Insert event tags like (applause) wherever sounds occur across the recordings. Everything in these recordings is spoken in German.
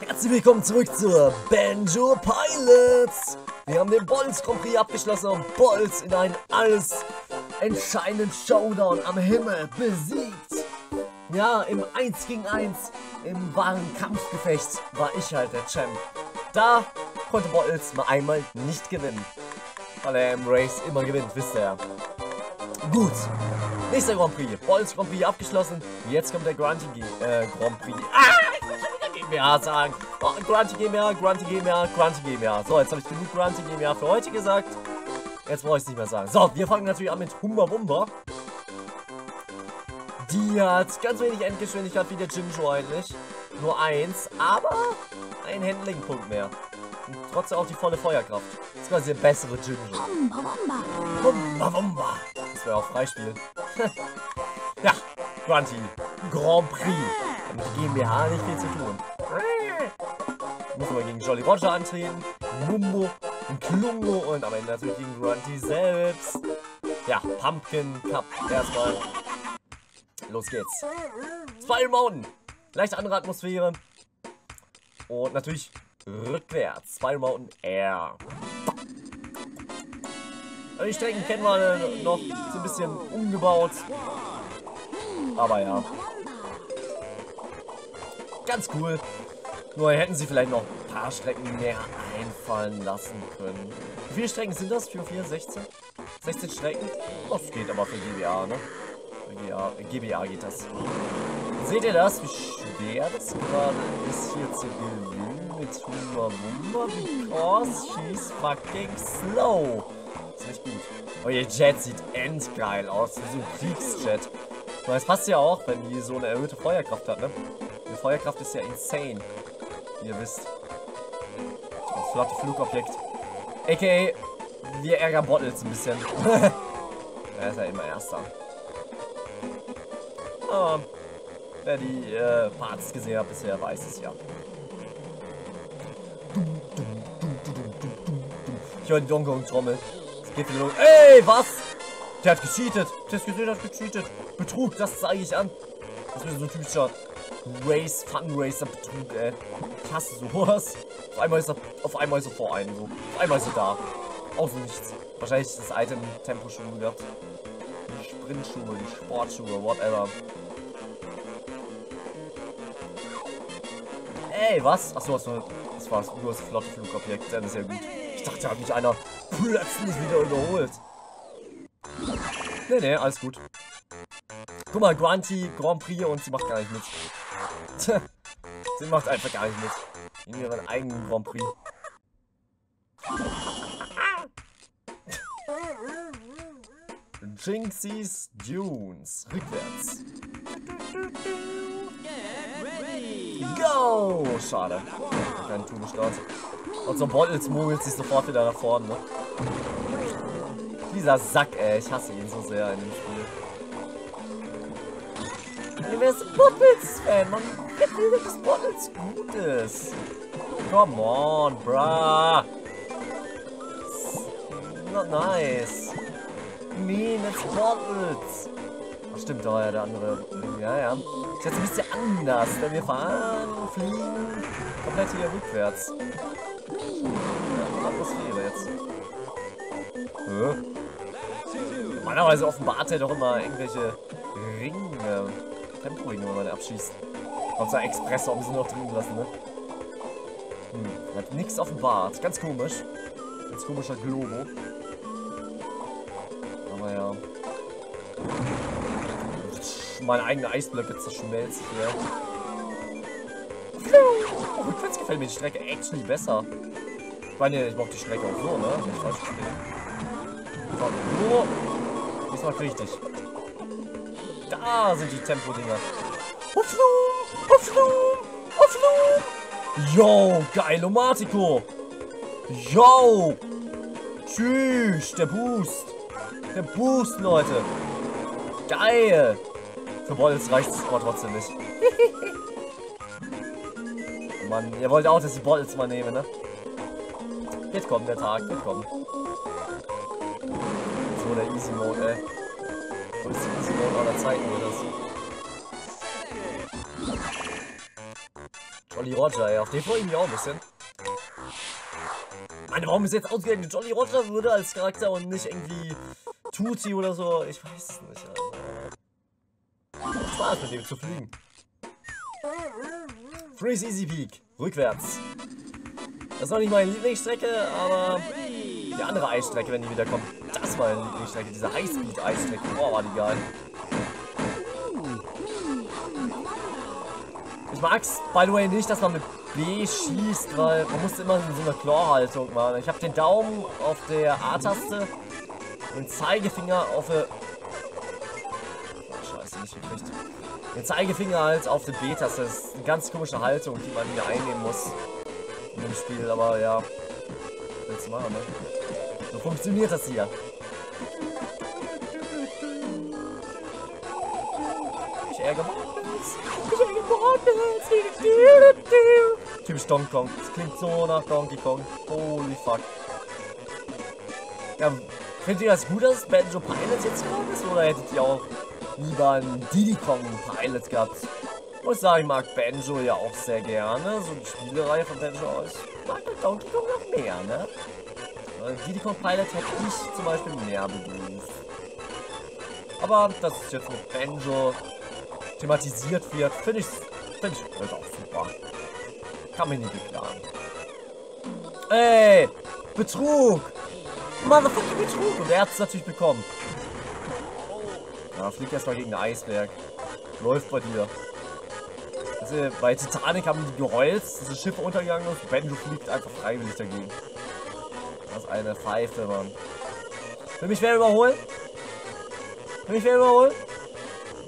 Herzlich willkommen zurück zur Banjo Pilots. Wir haben den Bolz Grand Prix abgeschlossen und Bolz in einen alles entscheidenden Showdown am Himmel besiegt. Ja, im 1 gegen 1, im wahren Kampfgefecht war ich halt der Champ. Da konnte Bolz mal einmal nicht gewinnen. Weil er im Race immer gewinnt, wisst ihr ja. Gut, nächster Grand Prix. Bolz Grand Prix abgeschlossen. Jetzt kommt der Grunty äh, Grand Prix. Ah, GmbH sagen. Oh, Grunty GmbH, Grunty GmbH, Grunty GmbH. So, jetzt habe ich genug Grunty GmbH für heute gesagt. Jetzt brauche ich es nicht mehr sagen. So, wir fangen natürlich an mit Humba Wumba. Die hat ganz wenig Endgeschwindigkeit wie der Jinjo eigentlich. Nur eins, aber ein Handling-Punkt mehr. Und trotzdem auch die volle Feuerkraft. Das ist quasi der bessere Jinjo. Wumba Wumba. Das wäre auch Freispielen. (laughs) ja, Grunty. Grand Prix. Mit GmbH nicht viel zu tun. Muss man gegen Jolly Roger antreten, Mumbo, Klungo und am Ende natürlich gegen Grunty selbst. Ja, Pumpkin Cup erstmal. Los geht's. Spiral Mountain. Leicht andere Atmosphäre. Und natürlich rückwärts. Spiral Mountain Air. Die Strecken kennen wir noch so ein bisschen umgebaut. Aber ja. Ganz cool. Nur hätten sie vielleicht noch ein paar Strecken mehr einfallen lassen können. Wie viele Strecken sind das für 4, 16? 16 Strecken? Das geht aber für GBA, ne? Für GBA, GBA geht das. Seht ihr das, wie schwer das gerade ist, hier zu gewinnen mit Humba Wumba? Because she's fucking slow. Ist nicht gut. Oh, ihr Jet sieht endgeil aus. Wie so ein Kriegsjet. Und das passt ja auch, wenn die so eine erhöhte Feuerkraft hat, ne? Die Feuerkraft ist ja insane. Ihr wisst. Ein flotte Flugobjekt. A.k.a. wir ärgern Bottles ein bisschen. (laughs) er ist ja immer Erster. Aber wer die äh, Parts gesehen hat bisher, weiß es ja. Ich höre die Donkey Kong Trommel. Es geht los. Ey, was? Der hat gecheatet. Der hat gesehen, hat gecheatet. Betrug, das zeige ich an. Das ist so ein typischer Race, Fun Racer Betrug, ey. Ich hasse sowas. Auf einmal ist er, auf einmal ist er vor einem so. Auf einmal ist er da. Aus nichts. Wahrscheinlich das Item Temposchuhe gehabt. Die Sprintschuhe, die Sportschuhe, whatever. Ey, was? Achso, achso. Das war nur das flotte Flugobjekt. Das ist ja gut. Ich dachte, da hat mich einer plötzlich wieder überholt. Nee, nee, alles gut. Guck mal, Grunty Grand Prix und sie macht gar nicht mit. (laughs) sie macht einfach gar nicht mit. In ihren eigenen Grand Prix. Jinxie's Dunes. Rückwärts. Go! Schade. Kein Tour Und so Bottles mogelt sich sofort wieder nach vorne, ne? Dieser Sack, ey. Ich hasse ihn so sehr in dem Spiel. Wer ist Bottles-Fan? Man Bottles gut ist. Come on, bruh. Not nice. Mean, it's Bottles. Ach, stimmt, da war ja der andere. Ja, ja. Ist jetzt ein bisschen anders, denn wir fahren, fliegen komplett hier rückwärts. Ja, Atmosphäre jetzt. Hä? Normalerweise offenbart er doch immer irgendwelche Ringe. Temporing, wenn man den abschießt. Hauptsache Express haben sie noch drin lassen, ne? Hm, hat nichts offenbart. Ganz komisch. Ganz komischer Globo. Aber ja. Meine eigene Eisblöcke zerschmelzen hier. Oh, rückwärts gefällt mir die Strecke actually besser. Ich meine, ich brauche die Strecke auch so, ne? Ich falsch verstehe. So, diesmal richtig. Da sind die Tempo-Dinger. Hoffnung! Hoffnung! Hoffnung! Yo, geilomatico! Yo! Tschüss, der Boost! Der Boost, Leute! Geil! Für Bottles reicht es aber trotzdem nicht. (laughs) Mann, ihr wollt auch, dass die Bottles mal nehmen, ne? Jetzt kommt der Tag, jetzt kommt. So, der Easy Mode, ey. Das ist die Easy Mode aller Zeiten, oder so. Jolly Roger, ey. Auf den freue ich mich auch ein bisschen. Meine, warum ist jetzt ausgerechnet Jolly Roger würde als Charakter und nicht irgendwie Tuti oder so? Ich weiß nicht, Alter. Spaß mit dem zu fliegen. Freeze Easy Peak. Rückwärts. Das ist noch nicht meine Lieblingsstrecke, aber die andere Eisstrecke, wenn die wieder kommt, das war meine Lieblingsstrecke. Diese Highspeed-Eisstrecke. Boah, war die geil. Ich mag's, by the way, nicht, dass man mit B schießt, weil man muss immer in so einer Claw-Haltung machen. Ich habe den Daumen auf der A-Taste, den Zeigefinger auf der... Scheiße, nicht gekriegt. Den Zeigefinger halt auf der B-Taste. Das ist eine ganz komische Haltung, die man hier einnehmen muss in dem Spiel, aber ja. Willst du machen, ne? So funktioniert das hier. Ich ärgere mich. Typisch Donkey Kong. Das klingt so nach Donkey Kong. Holy fuck. Ja, findet ihr das gut, dass Banjo Pilot jetzt geworden ist? Oder hättet ihr auch lieber einen Diddy Kong Pilot gehabt? Muss sagen, ich mag Banjo ja auch sehr gerne. So die Spielereihe von Banjo aus. Mag Donkey Kong noch mehr, ne? Diddy Kong Pilot hätte ich zum Beispiel mehr begrüßt. Aber das ist jetzt mit Banjo thematisiert wird, finde ich, ich halt auch super. Kann mich nicht beklagen. Ey, Betrug! Motherfucking Betrug! Und er hat es natürlich bekommen. Ja, fliegt erstmal gegen den Eisberg. Läuft bei dir. Also, bei Titanic haben die geheult, dass das Schiff untergegangen ist. Benjo fliegt einfach freiwillig dagegen. Ist eine Pfeife, Mann. Will mich wer überholen? Will mich wer überholen?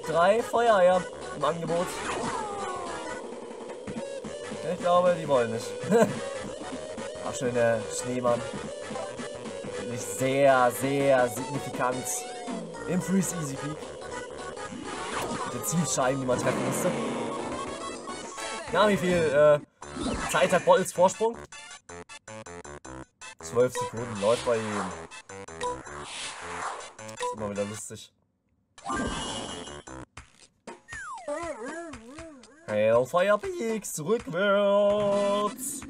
Drei Feuereier im Angebot. Glaube, die wollen nicht. (laughs) Ach, schöner Schneemann. Nicht sehr, sehr signifikant im Freeze Easy Peak. Mit den Zielscheiben, die man treffen musste. Ja, wie viel äh, Zeit hat Bottles Vorsprung? 12 Sekunden läuft bei ihm. ist immer wieder lustig. Hellfire Peaks, rückwärts.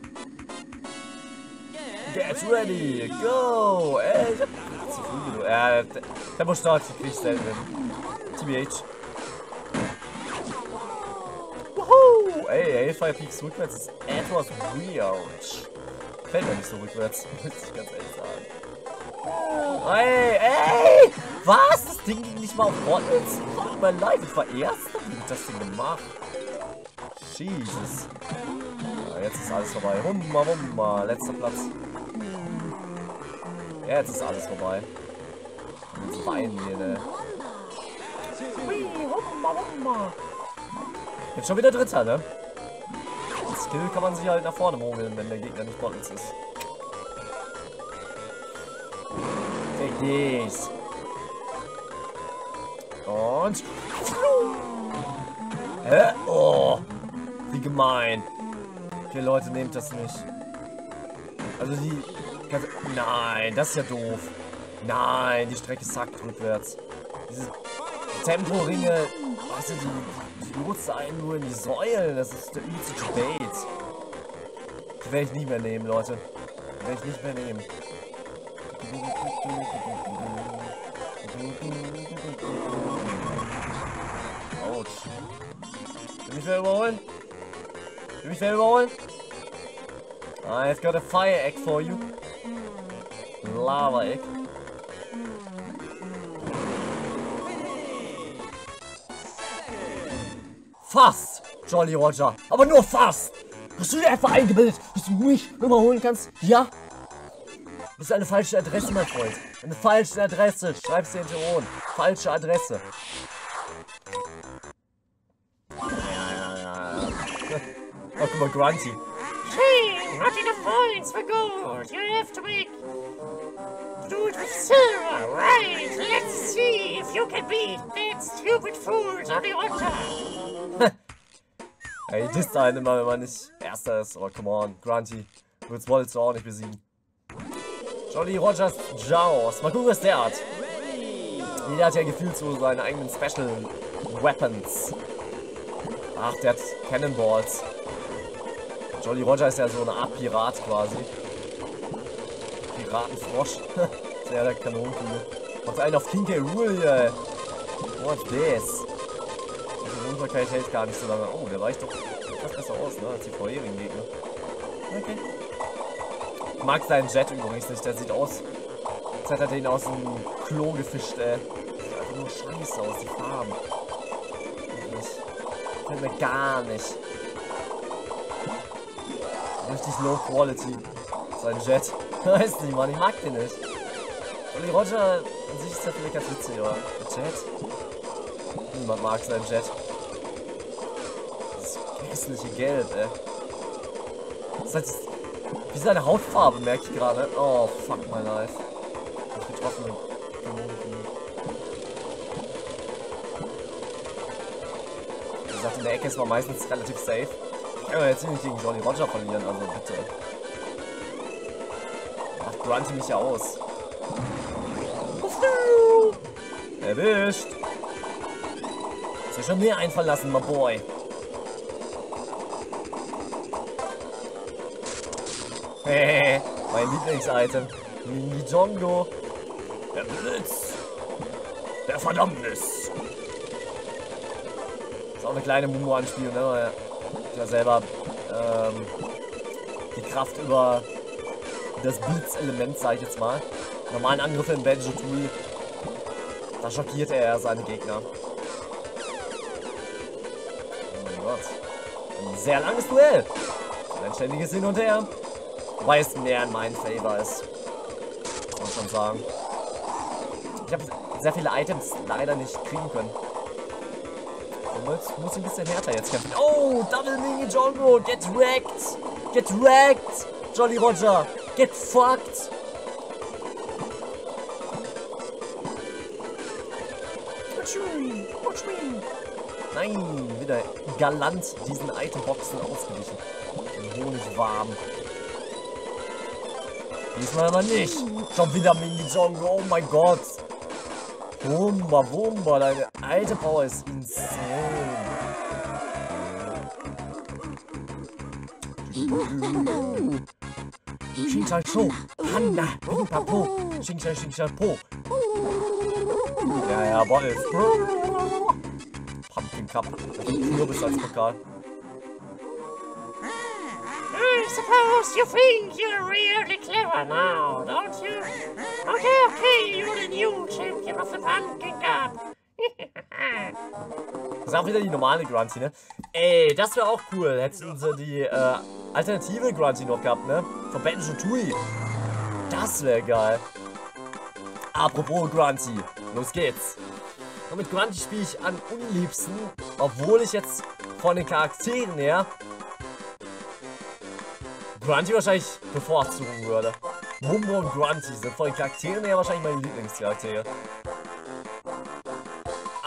Get ready, go! Ey, ich hab zu früh Äh, Tempo stark, die kriegst du TBH. Woohoo! Ey, Hellfire Peaks rückwärts ist etwas weird. Fällt mir nicht so rückwärts, (laughs) muss ich ganz ehrlich sagen. Ey, ey! Was? Das Ding ging nicht mal auf Bottles? Fuck mein Life, ich war Erster. Wie ich das Ding gemacht? Jesus. Ja, jetzt ist alles vorbei. Humma, humma. Letzter Platz. Ja, jetzt ist alles vorbei. Jetzt weinen hier, ne? Humma, humma. Jetzt schon wieder Dritter, ne? Skill kann man sich halt nach vorne mogeln, wenn der Gegner nicht Bottles ist. This. Und... Hä? Oh! Wie gemein. Okay, Leute, nehmt das nicht. Also die... Nein, das ist ja doof. Nein, die Strecke sackt rückwärts. Diese Temporinge, weißt du, die, die nutzt einen nur in die Säulen. Das ist der übelste Bait. Die werde ich nie mehr nehmen, Leute. Die werde ich nicht mehr nehmen. Autsch. Will mich wer überholen? Will mich wer überholen? I've got a fire egg for you. Lava egg. Fast, Jolly Roger. Aber nur fast. Hast du dir einfach eingebildet, dass du mich überholen kannst? Ja? Das ist eine falsche Adresse, mein Freund. Eine falsche Adresse. Schreib's dir in Ohren. Falsche Adresse. Oh, guck mal, Grunty. Hey, not enough points for gold. You have to make do it with silver, right? Let's see if you can beat that stupid fool Johnny Otter. (laughs) Ey, das ist eine mal, wenn man nicht Erster ist. Oh, come on, Grunty. Jetzt wolltest du auch nicht besiegen. Jolly Rogers Jaws. Mal gucken, was der hat. Jeder hat ja gefühlt so seine eigenen Special Weapons. Ach, der hat Cannonballs. Jolly Roger ist ja so eine Art Pirat quasi. Piratenfrosch. (laughs) Sehr der Kanonenkugel. Und einen auf King K. Rule hier, ey. What's this? Die Unfallkeit hält gar nicht so lange. Oh, der weicht doch etwas besser aus, ne, als die vorherigen Gegner. Okay. Ich mag seinen Jet übrigens nicht. Der sieht aus, als hätte er den aus dem Klo gefischt, ey. Sieht einfach nur scheiße aus, die Farben. Wirklich. Gefällt mir gar nicht. Richtig low quality. Sein Jet. (laughs) Weiß nicht, Mann, ich mag den nicht. Olli Roger an sich ist ja vielleicht ganz witzig, aber der Jet? Niemand mag seinen Jet. Das hässliche Gelb, ey. Das heißt, wie seine Hautfarbe, merke ich gerade. Oh, fuck my life. Ich getroffen mit Wie gesagt, in der Ecke ist man meistens relativ safe. Kann jetzt nicht gegen Jolly Roger verlieren, also bitte. Macht Grunty mich ja aus. Erwischt. Hast du schon mehr einfallen lassen, my boy. Mein Lieblingsitem. Ninjongo. Der Blitz. Der Verdammnis. Ist auch eine kleine Mumu-Anspielung, ne? Ja selber ähm, die Kraft über das Blitzelement, sag ich jetzt mal. Normalen Angriffe in Banjo Tooie. Da schockiert er seine Gegner. Oh mein Gott. Ein sehr langes Duell. Ein ständiges Hin und Her. Wobei es mehr in meinem Favor ist. Muss man schon sagen. Ich habe sehr viele Items leider nicht kriegen können. Muss ich ein bisschen härter jetzt kämpfen. Oh, Double Mini Jongo. Get wrecked. Get wrecked. Jolly Roger. Get fucked. Nein, wieder galant diesen Itemboxen ausgewichen. Honig warm. Diesmal aber nicht. Schon wieder Mini Jongo. Oh mein Gott. Wumba, Wumba. Deine alte Power ist insane. (laughs) Xing Shang Shu. Hanna. Ping Papo. Xing Shang Xing Shang Po. Ja, ja, Bottles. Pumpkin Cup. Kürbis als Pokal. I suppose you think you're really clever now, don't you? Okay, okay, you're the new champion of the Pumpkin Cup. Das ist auch wieder die normale Grunty, ne? Ey, das wäre auch cool. Hätten sie die äh, alternative Grunty noch gehabt, ne? Von Banjo Tui. Das wäre geil. Apropos Grunty. Los geht's. Und mit Grunty spiele ich am unliebsten, obwohl ich jetzt von den Charakteren her Grunty wahrscheinlich bevorzugen würde. Mumbo und Grunty sind von den Charakteren her wahrscheinlich meine Lieblingscharaktere.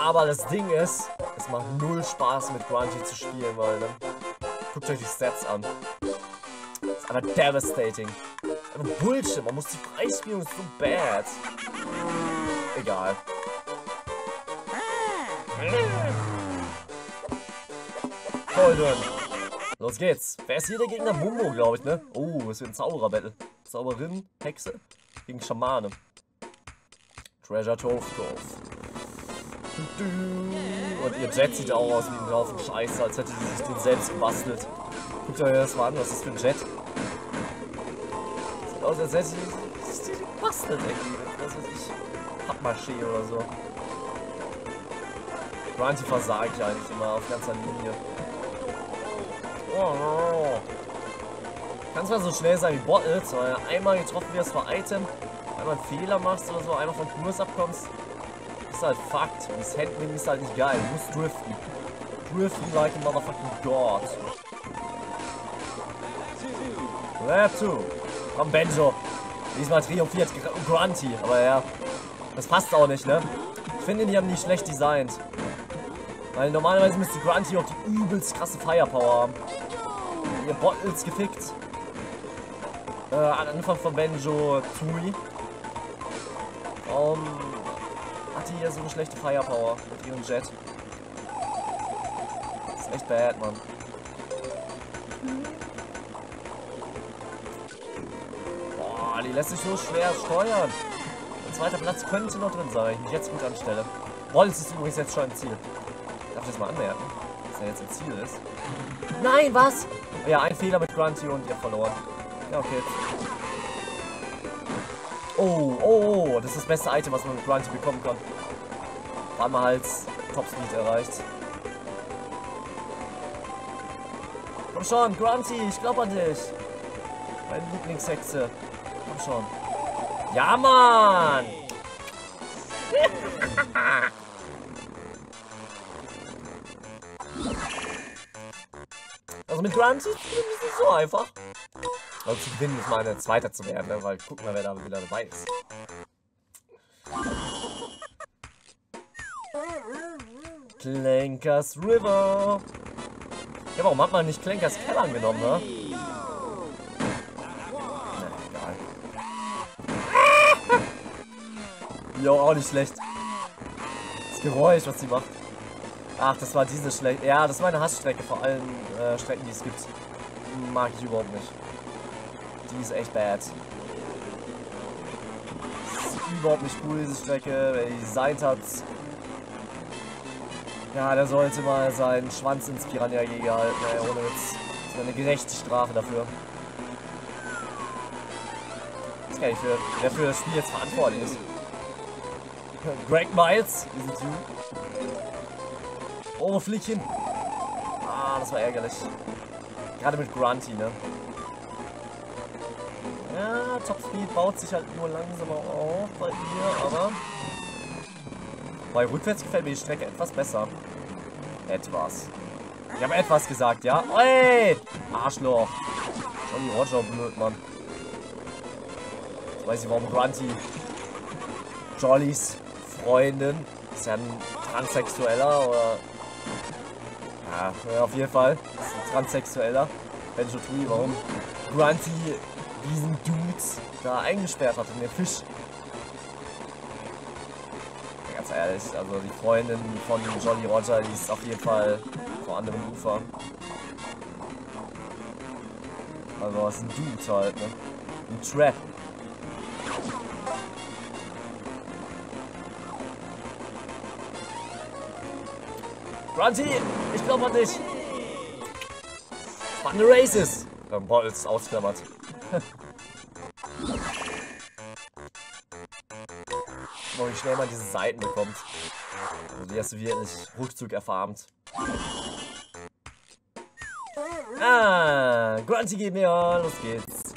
Aber das Ding ist, es macht null Spaß mit Grunty zu spielen, weil dann guckt euch die Stats an. Das ist einfach devastating. Das ist einfach Bullshit, man muss die freispielen ist so bad. Egal. Voll drin. Los geht's. Wer ist hier der Gegner? Mumbo, glaube ich, ne? Oh, es wird ein Zauberer-Battle. Zauberin, Hexe gegen Schamane. Treasure Trove Grove. Und ihr Jet sieht auch aus wie ein Haufen Scheiße, als hätte sie sich den selbst gebastelt. Guckt euch das mal an, was ist das für ein Jet? Sieht aus, als hätte sie sich gebastelt irgendwie. Was weiß ich. Pappmaché oder so. Grunty versagt ja eigentlich immer auf ganzer Linie. Oh. Kann zwar so schnell sein wie Bottles, weil einmal getroffen wirst vor Item, einmal einen Fehler machst oder so, einmal vom Kurs abkommst. Ist halt. Und das Handling ist halt nicht geil. Du musst driften. Driften like a motherfucking god. Lab 2. Komm, Benjo. Diesmal triumphiert Grunty. Aber ja, das passt auch nicht, ne? Ich finde, die haben die schlecht designt. Weil normalerweise müsste Grunty auch die übelst krasse Firepower haben. Ihr Bottles gefickt. Äh, an Anfang von Benjo Tui. Um, macht die hier so eine schlechte Firepower mit ihrem Jet? Das ist echt bad, Mann. Boah, die lässt sich so schwer steuern. Ein zweiter Platz könnte noch drin sein. Ich jetzt gut anstelle. Rolls ist übrigens jetzt schon ein Ziel. Darf ich das mal anmerken? Dass er jetzt ein Ziel ist. Nein, was? Ja, ein Fehler mit Grunty und ihr verloren. Ja, okay. Oh, oh, oh, das ist das beste Item, was man mit Grunty bekommen kann. Wann man halt Topspeed erreicht. Komm schon, Grunty, ich glaube an dich. Meine Lieblingshexe. Komm schon. Ja, Mann! (laughs) Also mit Grunty ist es nicht so einfach. Also zu gewinnen ist meine Zweiter zu werden, ne? weil gucken wir, wer da wieder dabei ist. Clankers River. Ja, warum hat man nicht Clankers Keller angenommen, ne? Ja, (laughs) auch nicht schlecht. Das Geräusch, was sie macht. Ach, das war diese schlecht. Ja, das war eine Hassstrecke vor allen äh, Strecken, die es gibt. Mag ich überhaupt nicht. Die ist echt bad. Ist überhaupt nicht cool, diese Strecke. Wer die designt hat. Ja, der sollte mal seinen Schwanz ins Piranha-Jäger halten, ey, ohne Witz. Das wäre eine gerechte Strafe dafür. Das kann ich für, wer für das Spiel jetzt verantwortlich ist. Greg Miles, diesen Typ. Oh, flieg. Ah, das war ärgerlich. Gerade mit Grunty, ne? Ja, Topspeed baut sich halt nur langsamer auf bei ihr, aber... Bei rückwärts gefällt mir die Strecke etwas besser. Etwas. Ich habe etwas gesagt, ja? Ey! Arschloch. Die Roger blöd, Mann. Ich weiß nicht, warum Grunty Jollys Freundin ist ja ein Transsexueller oder... Ja, auf jeden Fall. Ist ein Transsexueller. Benjo Tui, warum Grunty diesen Dudes da eingesperrt hat in den Fisch. Ganz ehrlich, also die Freundin von Jolly Roger, die ist auf jeden Fall vor anderem Ufer. Also was ein Dude halt, ne? Ein Trap. Grunty, ich glaube an dich. War eine Races. Dann Bolz ausklammert. Oh, wie schnell man diese Seiten bekommt. Also die hast du wirklich Rückzug erfarmt. Ah, Grunty geht mir. Los geht's.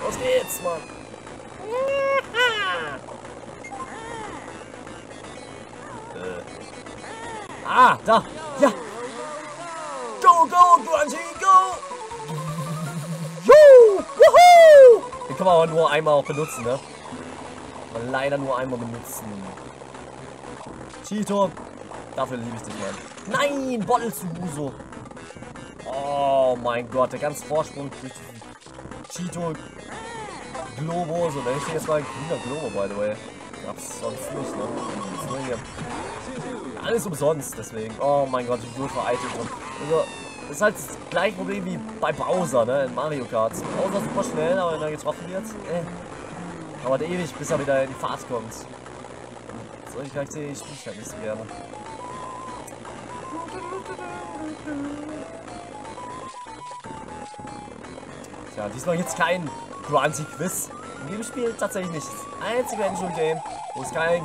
Los geht's, Mann. Ah, da. Ja. Go, go, Grunty, go. Juhu. Wuhu. Den kann man aber nur einmal auch benutzen, ne? Man leider nur einmal benutzen. Cheeto. Dafür liebe ich dich, Mann. Nein, Bottle zu Buso. Oh mein Gott, der ganze Vorsprung durch Cheeto Globo. So, wenn ich jetzt mal grüner Globo, by the way. Gab's sonst nicht, ne? Alles umsonst, deswegen. Oh mein Gott, ich würde vereitet. Also, das ist halt das gleiche Problem wie bei Bowser, ne? In Mario Kart. Bowser super schnell, aber wenn er getroffen wird, äh, dauert ewig, bis er wieder in die Fahrt kommt. Charaktere ich spiele ich halt nicht so gerne. Tja, diesmal jetzt kein Grunty-Quiz. In dem Spiel tatsächlich nicht. Das einzige Engine-Game, wo es kein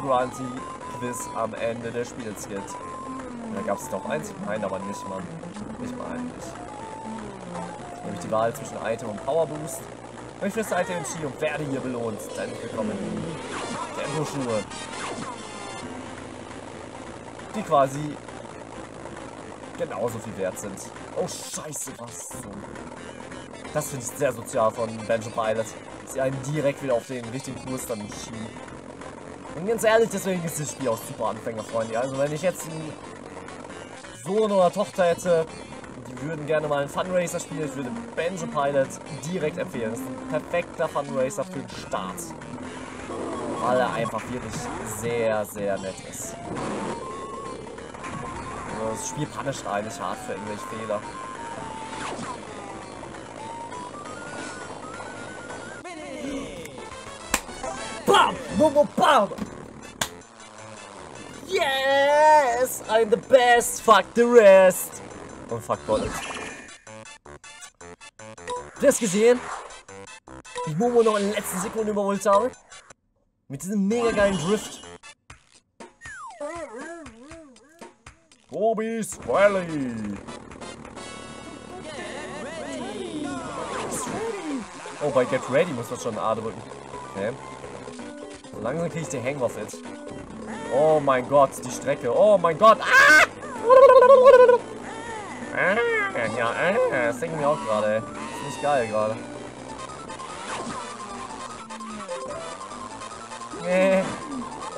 Grunty-Quiz am Ende des Spiels gibt. Da gab es doch eins? Nein, aber nicht, Mann. Nicht mal eigentlich. Nämlich die Wahl zwischen Item und Power Boost. Und ich fürs Item entschieden und werde hier belohnt. Dann bekommen Tempo-Schuhe. Die quasi genauso viel wert sind. Oh, scheiße, was so. Das finde ich sehr sozial von Banjo Pilot. Sie einen direkt wieder auf den richtigen Kurs dann schieben. Und ganz ehrlich, deswegen ist das Spiel auch super anfängerfreundlich. Also wenn ich jetzt einen Sohn oder Tochter hätte, die würden gerne mal einen Funracer spielen, ich würde Banjo Pilot direkt empfehlen. Das ist ein perfekter Funracer für den Start. Weil er einfach wirklich sehr, sehr nett ist. Also das Spiel punisht eigentlich hart für irgendwelche Fehler. Momo Bam! Yes! I'm the best! Fuck the rest! Und fuck Gold. Das gesehen? Ich Momo noch in den letzten Sekunden überholt habe? Mit diesem mega geilen Drift. Bobby's Valley. Oh, bei Get Ready muss man schon A drücken. Okay. So langsam kriege ich den Hang it. Oh mein Gott, die Strecke. Oh mein Gott. Ah! Ah, ja, ah, das denken wir auch gerade. Ist nicht geil gerade. Nee.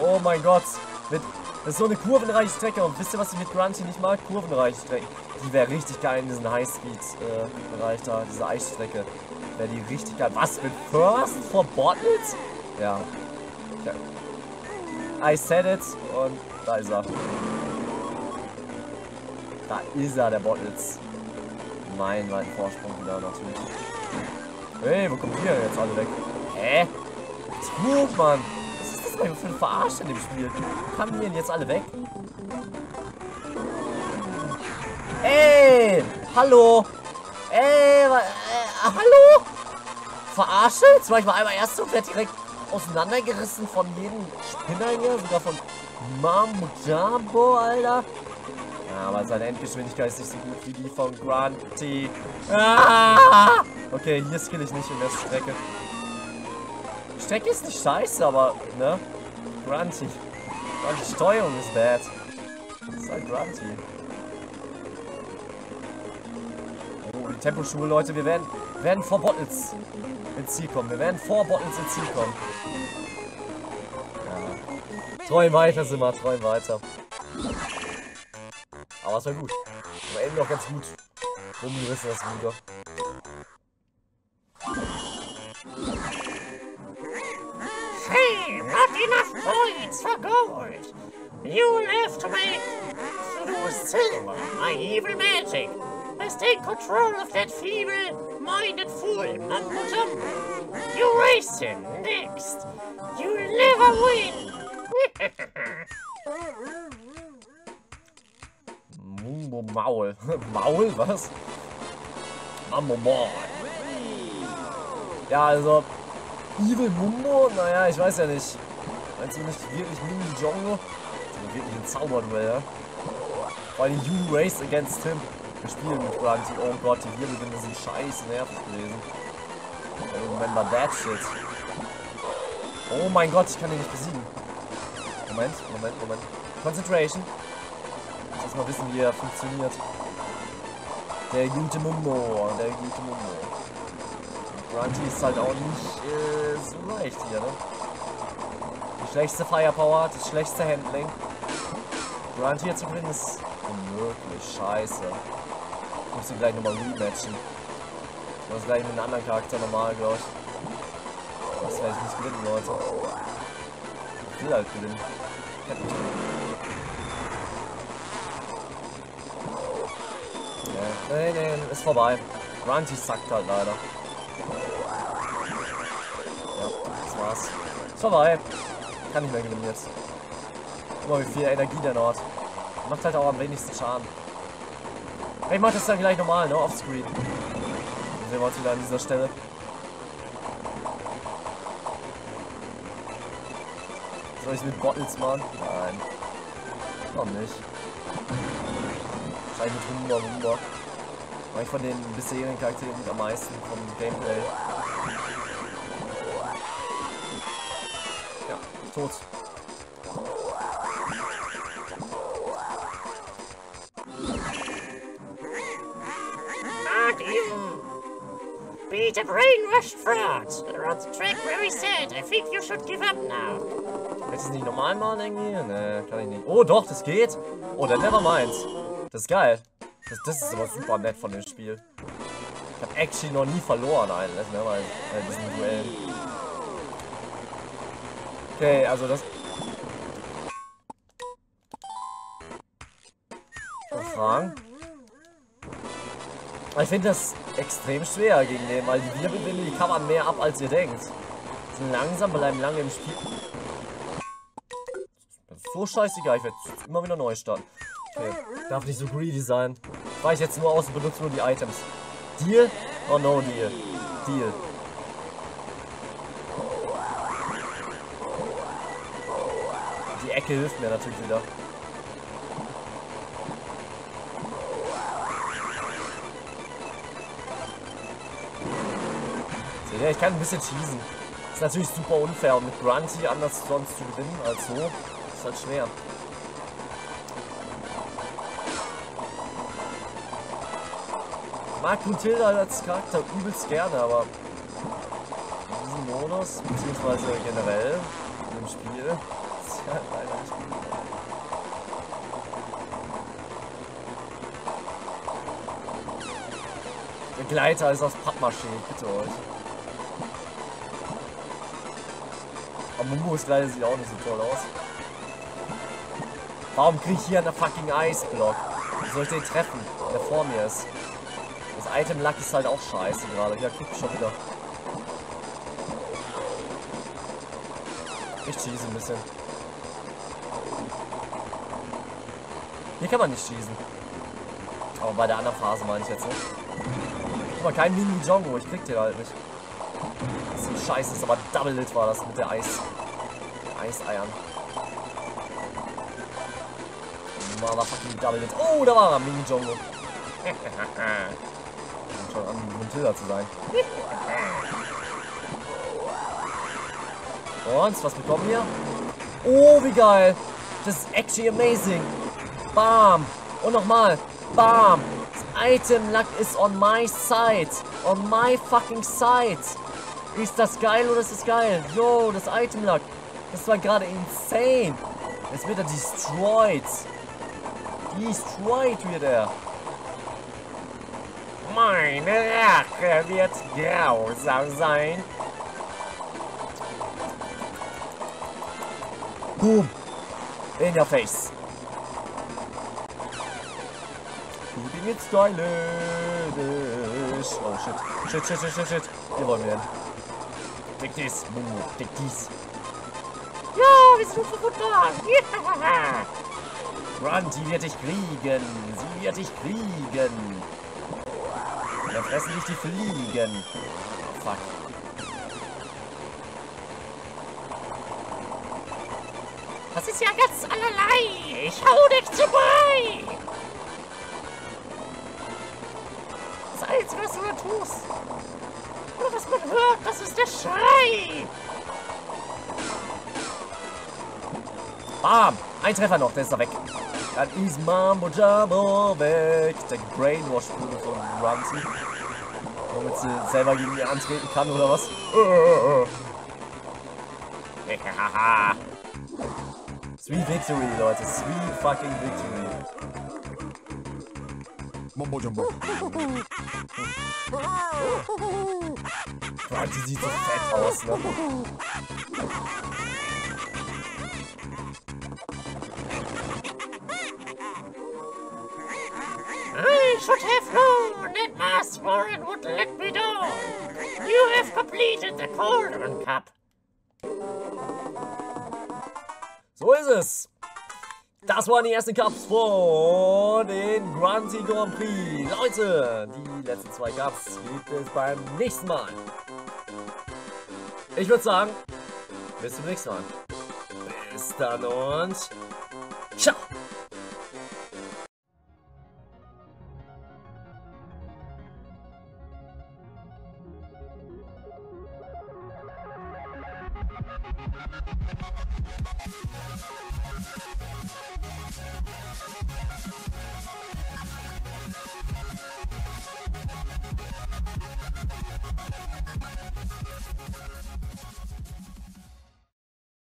Oh mein Gott. Mit, das ist so eine kurvenreiche Strecke. Und wisst ihr, was ich mit Grunty nicht mag? Kurvenreiche Strecken. Die wäre richtig geil in diesem Highspeed-Bereich äh, da. Diese Eisstrecke. Wäre die richtig geil. Was, mit First for Bottles? Ja. I said it. Und da ist er. Da ist er, der Bottles. Mein, mein Vorsprung wieder natürlich. Hey, wo kommt ihr jetzt alle weg? Hä? Gut, Mann. Was ist das denn für eine Verarsche in dem Spiel? Kamen denn jetzt alle weg? Ey! Hallo! Ey, äh, hallo? Verarsche? Jetzt war ich mal einmal erst und werde direkt auseinandergerissen von jedem Spinner hier, sogar von Mamujabo, Alter. Ja, aber seine Endgeschwindigkeit ist nicht so gut wie die von Grunty. Ah! Okay, hier skill ich nicht in der Strecke. Strecke ist nicht scheiße, aber, ne? Grunty. Die Steuerung ist bad. Das ist halt Grunty. Oh, die Temposchule, Leute. Wir werden, wir werden vor Bottles ins Ziel kommen. Wir werden vor Bottles ins Ziel kommen. Ja. Träum weiter, Simmer. Träum weiter. Aber es war gut. Am Ende noch ganz gut. Rumgerissen das Ruder. Shame, not enough points for gold. To make to lose silver, my evil magic. Let's take control of that feeble-minded fool, Mumbo Jumbo. You race him next. You'll never win. Mumbo Maul. (laughs) Maul? Was? Mambo Maul. Ja, also. Evil Mumbo? Naja, ich weiß ja nicht. Meinst du nicht wirklich Mumbo Jongo? Das ist wirklich ein Zauberduell, ja? Allem You Race Against Him. Spielen mit Grunty. Oh Gott, die Wirbelwinde sind scheiße nervig gewesen. Remember that shit. Oh mein Gott, ich kann ihn nicht besiegen. Moment, Moment, Moment. Concentration. Ich muss mal wissen, wie er funktioniert. Der gute Mumbo, der gute Mumbo. Grunty ist halt auch nicht äh, so leicht hier, ne? Die schlechteste Firepower, das schlechteste Handling. Grunty gewinnen ist unmöglich, scheiße. Muss ihn gleich nochmal rematchen. Ich muss gleich mit einem anderen Charakter normal, glaube ich. Das werde ich nicht gewinnen, Leute. Ich will halt gewinnen. Ich kann nicht gewinnen. Ja, nee, nee, ist vorbei. Grunty sackt halt leider. Ja, das war's. Ist vorbei. Kann nicht mehr gewinnen jetzt. Guck mal, wie viel Energie der hat. Macht halt auch am wenigsten Schaden. Ich mach das dann gleich normal, ne? Offscreen. Dann sehen wir uns wieder an dieser Stelle. Soll ich mit Bottles machen? Nein. Noch nicht. Wahrscheinlich mit Humber, Humber. Mach ich von den bisherigen Charakteren mit am meisten vom Gameplay. Ja, tot. A brainwashed fraud. You're on the track very sad. I think you should give up now. Willst du es nicht normal machen irgendwie? Ne, kann ich nicht. Oh doch, das geht. Oh, dann never mind. Das ist geil. Das, das ist aber super nett von dem Spiel. Ich habe actually noch nie verloren einen, ne, bei, bei diesen Duellen. Okay, also das... Fragen? Ich finde das extrem schwer gegen den, weil die Wirbelwinde, die covern mehr ab, als ihr denkt. Sind langsam, bleiben lange im Spiel. So scheißegal, ich werde immer wieder neu starten. Okay, darf nicht so greedy sein. War ich jetzt nur aus und benutze nur die Items. Deal? Oh no, Deal. Deal. Die Ecke hilft mir natürlich wieder. Ihr, ich kann ein bisschen cheesen. Ist natürlich super unfair und mit Grunty anders sonst zu gewinnen als so. Ist halt schwer. Mag Bruntilda als Charakter übelst gerne, aber diesen Modus, beziehungsweise generell in dem Spiel, (laughs) ist ja leider nicht gut. Der Gleiter ist aus Pappmaché, bitte euch. Aber Mumos Gleiter sieht auch nicht so toll aus. Warum kriege ich hier einen fucking Eisblock? Wie soll ich den treffen, der vor mir ist? Das Item Luck ist halt auch scheiße gerade. Ja, guck schon wieder. Ich schieße ein bisschen. Hier kann man nicht schießen. Aber bei der anderen Phase meine ich jetzt nicht. Guck mal, kein Mini Jongo. Ich krieg den halt nicht. Das ist ein Scheiß, ist aber Double Lit war das mit der Eis. Eiseiern. Motherfucking Double Lit. Oh, da war er, Mini Jongo. (laughs) schon an, Matilda zu sein. (laughs) Und, was bekommen wir? Oh, wie geil. Das ist actually amazing. Bam. Und nochmal. Bam. Das Item Luck is on my side. On my fucking side. Ist das geil oder ist das geil? Yo, das Item Luck. Das war gerade insane. Jetzt wird er destroyed. Destroyed wird er. Meine Rache wird grausam sein. Boom. In your face. Shooting it stylish. Oh shit. Shit, shit, shit, shit, shit. Hier wollen wir hin. Dick dies. Dick dies. Ja, wir sind verbunden. (laughs) Grunty wird dich kriegen. Sie wird dich kriegen. Da fressen dich die Fliegen. Oh, fuck. Das ist ja ganz allerlei. Ich hau dich zu Brei. Einzige, was du da tust, das ist der Schrei. Bam! Ein Treffer noch, der ist da weg. Dann ist Mambo Jumbo weg. Der Brainwash-Bude von Grunty. Womit sie selber gegen ihn antreten kann, oder was? (laughs) Sweet Victory, Leute. Sweet fucking Victory. Mumbo Jumbo. (laughs) (laughs) Grunty sieht so fett aus, ne? I should have known that Master Warren would let me down. You have completed the Cauldron Cup. So ist es. Das waren die ersten Cups von den Grunty Grand Prix. Leute, die letzten zwei Cups gibt es beim nächsten Mal. Ich würde sagen, bis zum nächsten Mal. Bis dann und